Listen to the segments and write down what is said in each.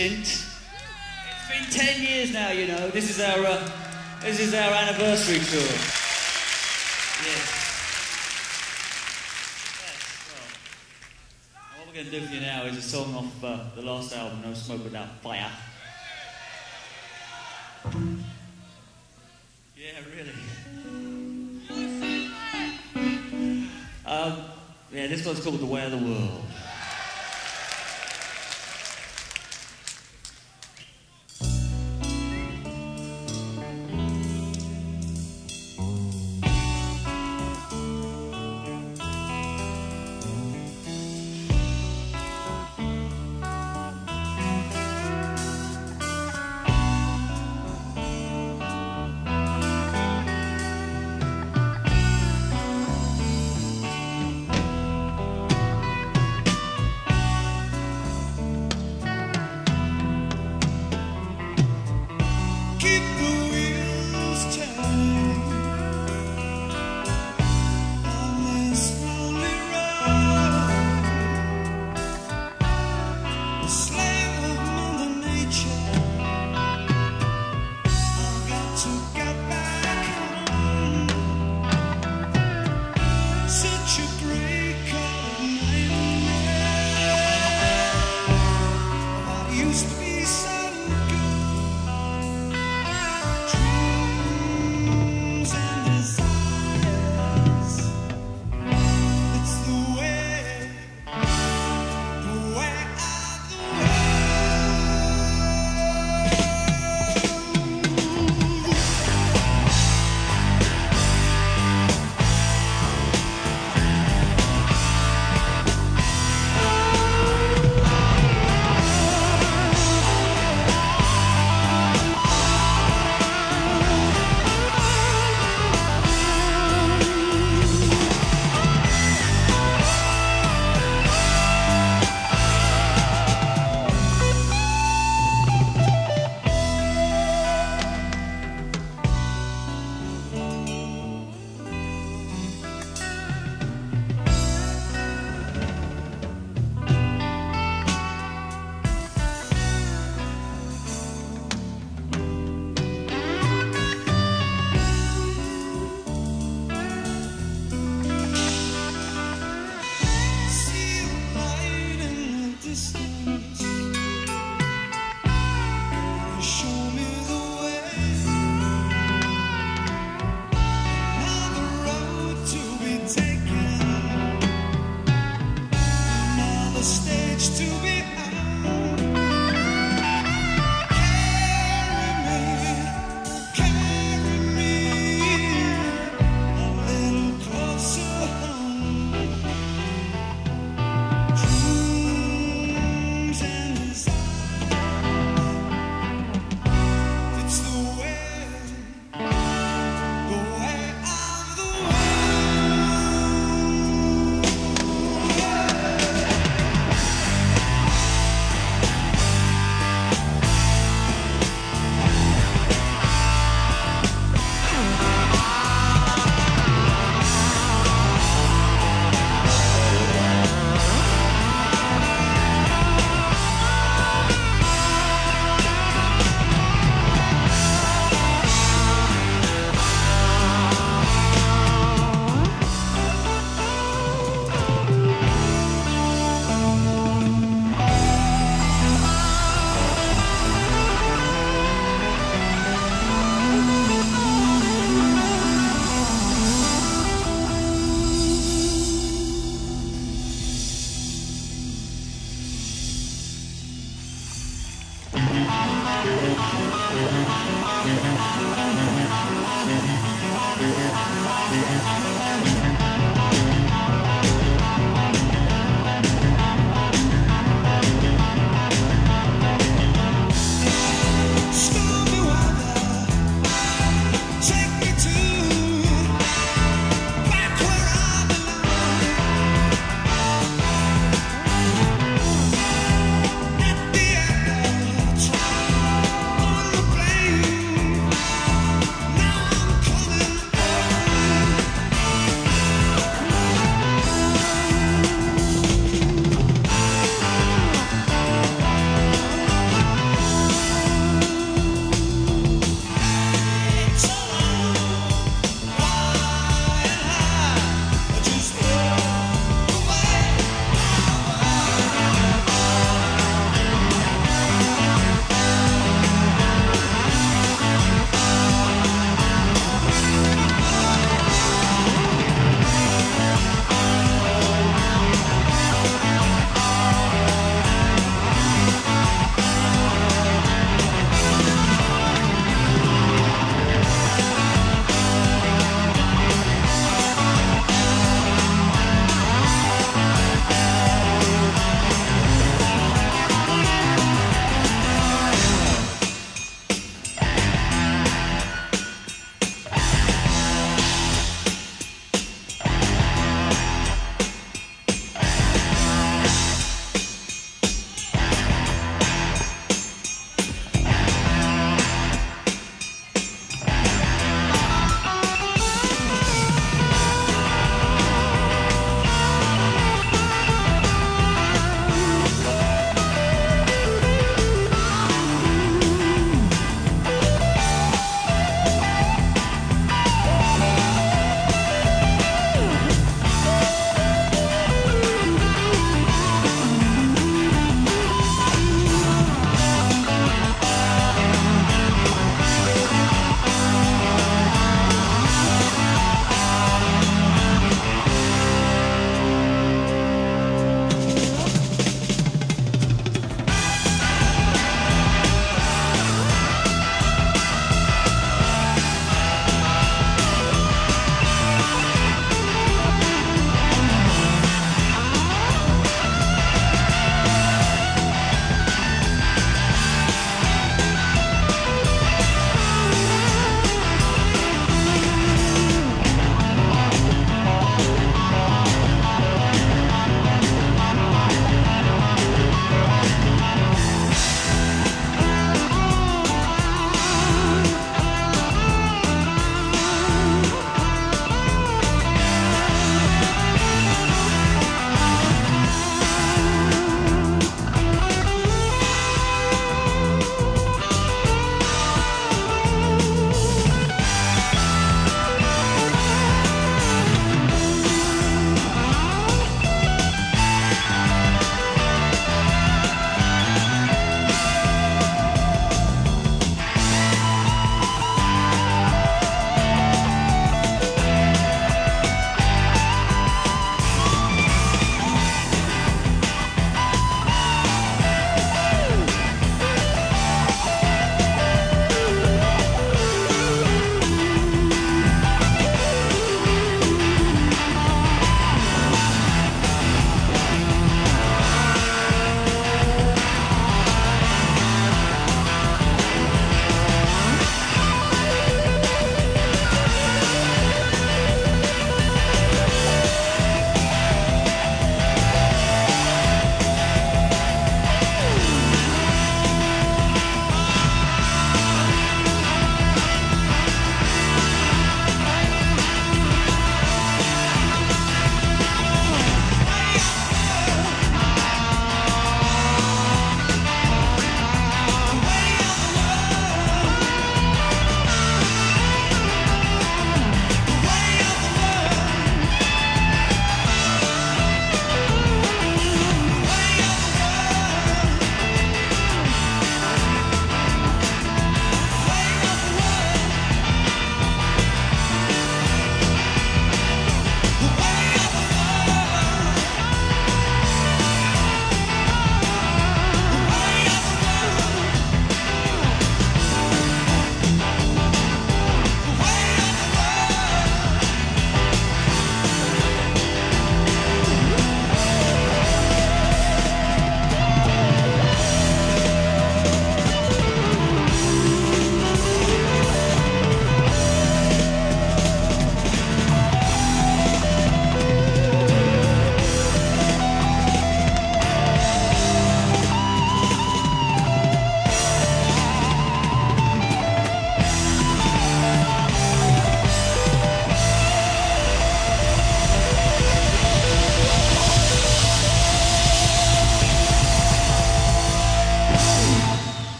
stint. It's been 10 years now, you know. This is our, uh, this is our anniversary tour. Yes. What we're going to do for you now is a song off uh, the last album, No Smoke Without Fire. Yeah, really. Um, yeah, this one's called The Way of the World.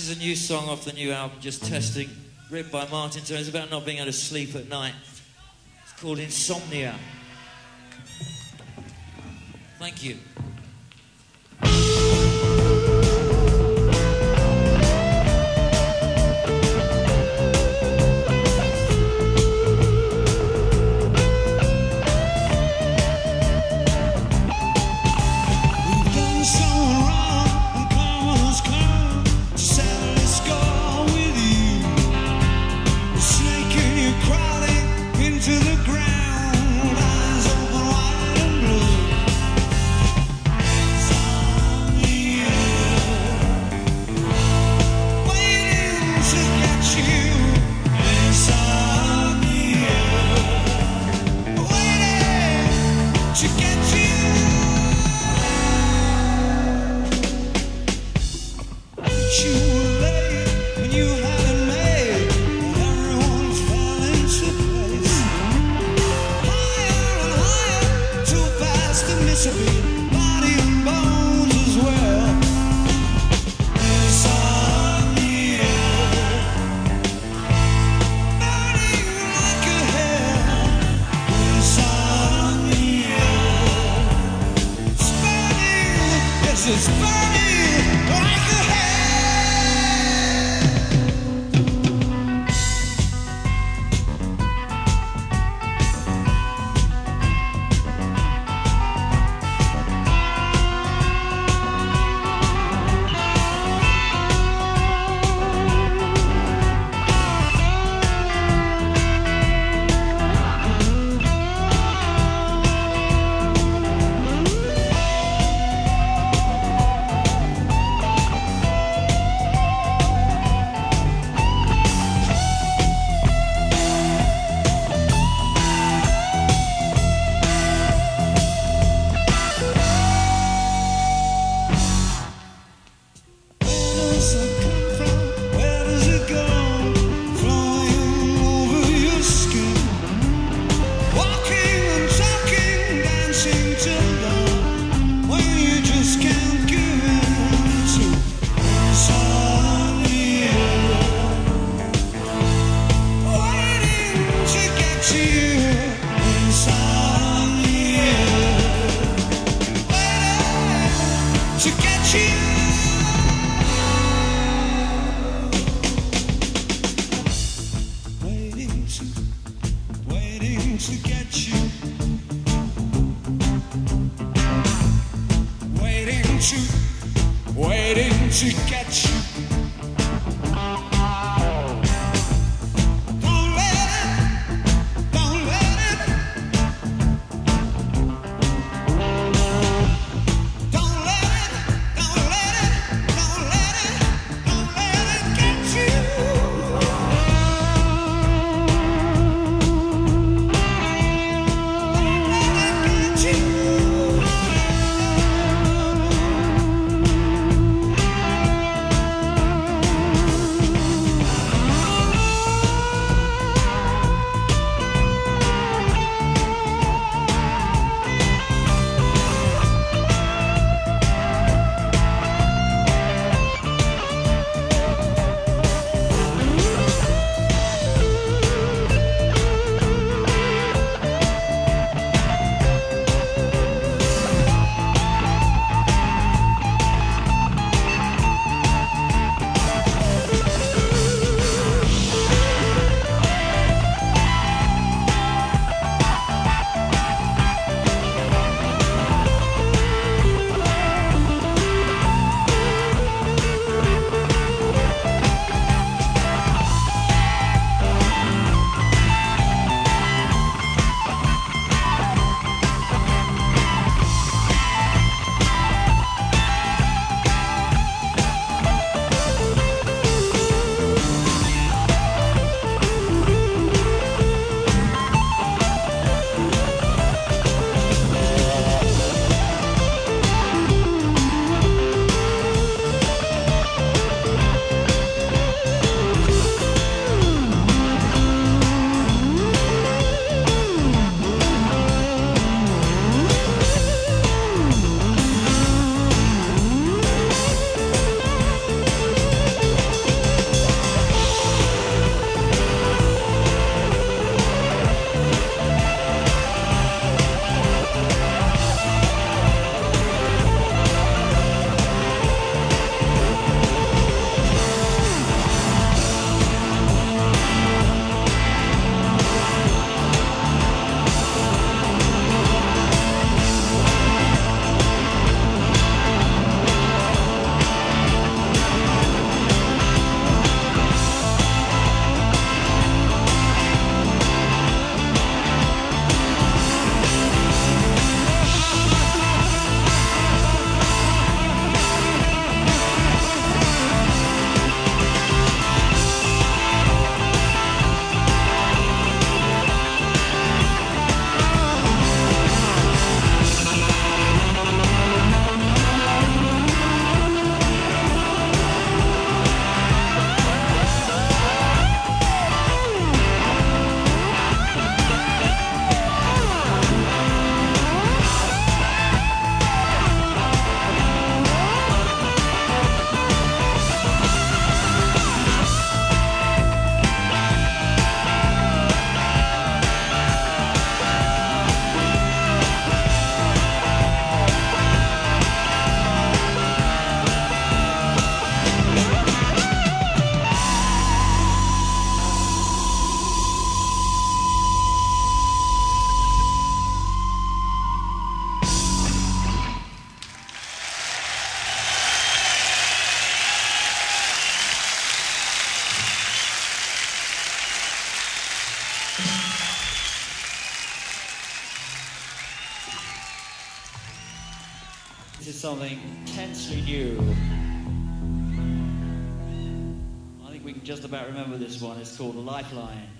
This is a new song off the new album, Just Testing, written by Martin It's about not being able to sleep at night. It's called Insomnia. Thank you. you, waiting to catch you. This one. is called Lifeline. Lifeline.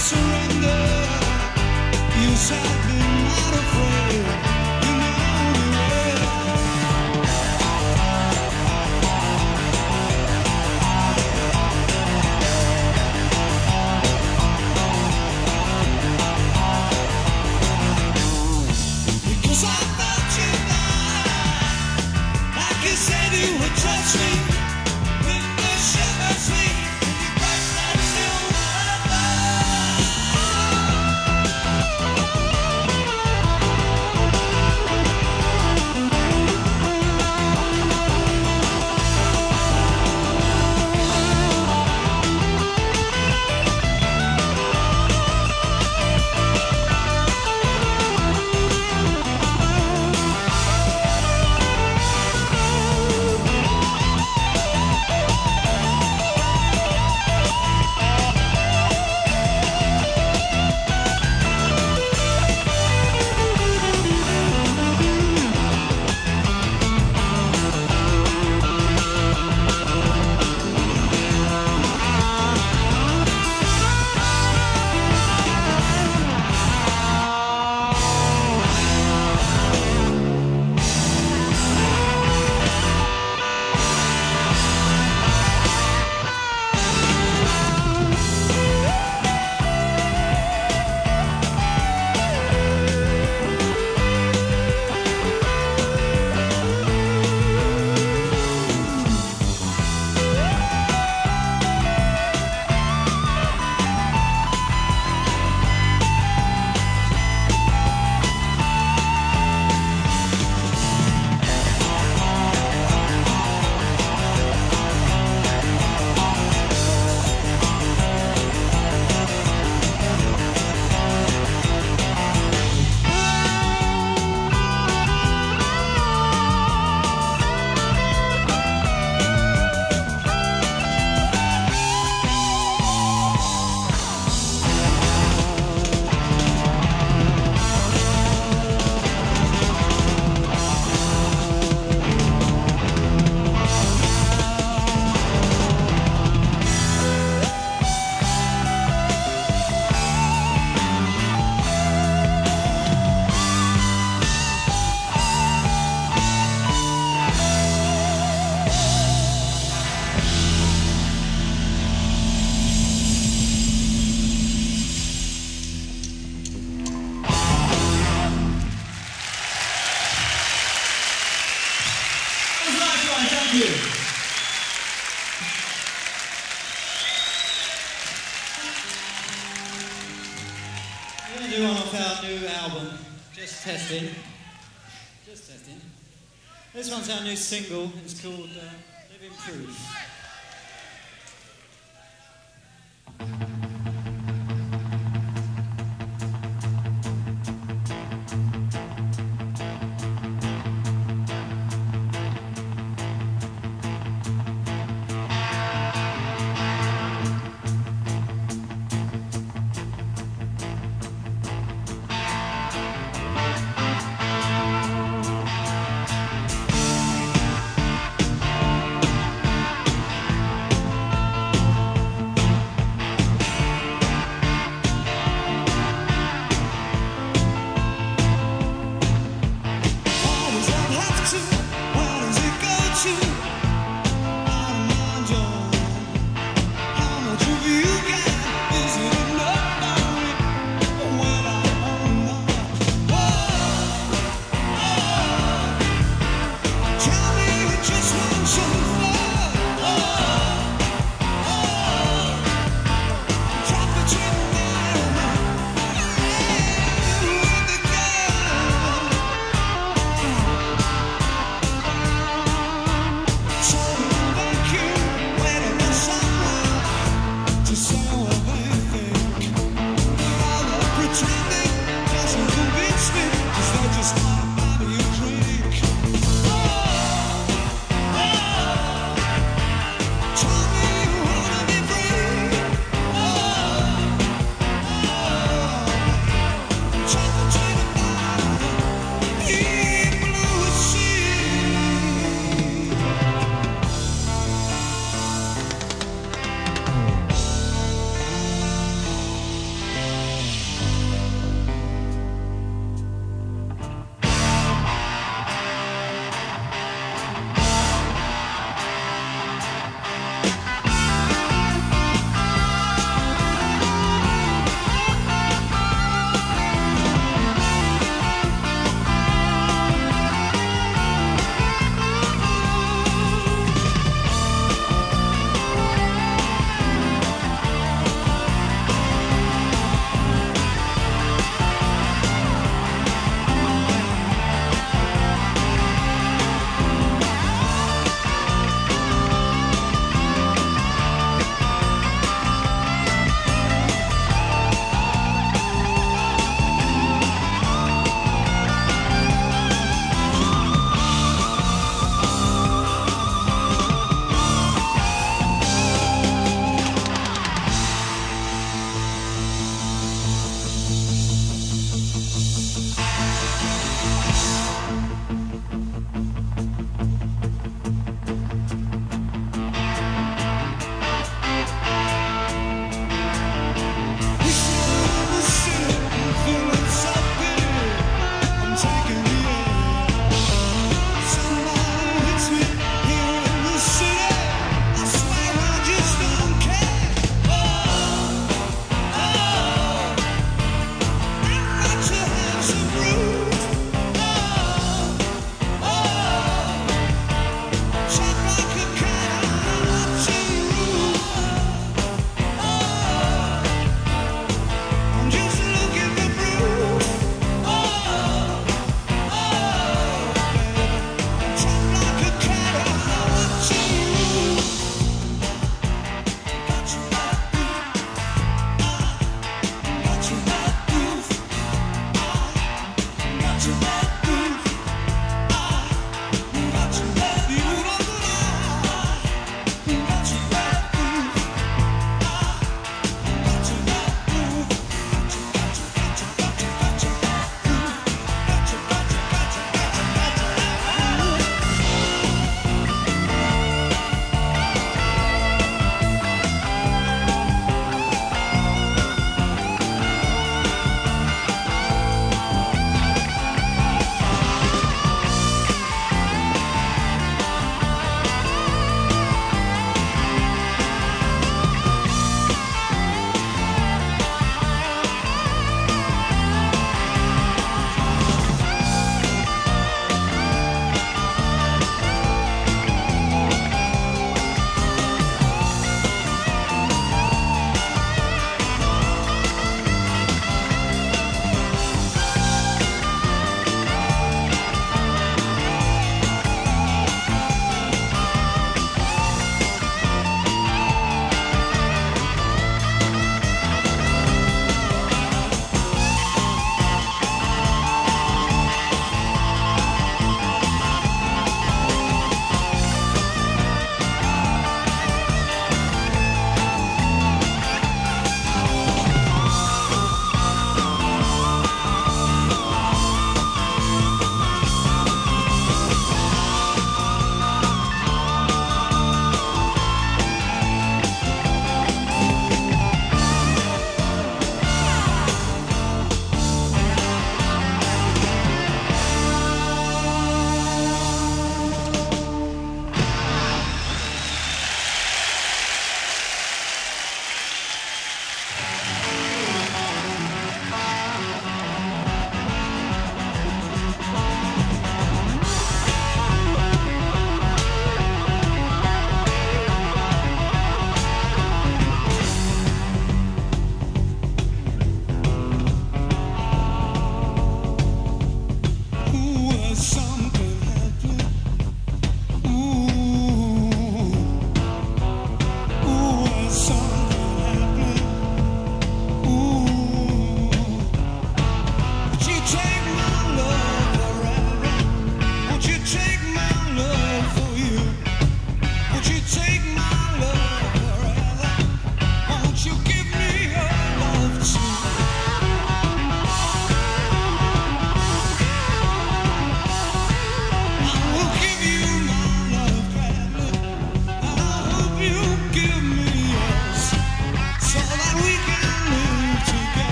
surrender. You said be not afraid.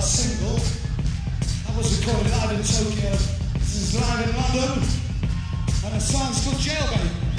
our single. That was recorded live in Tokyo. This is live in London. And a song's called Jailbait.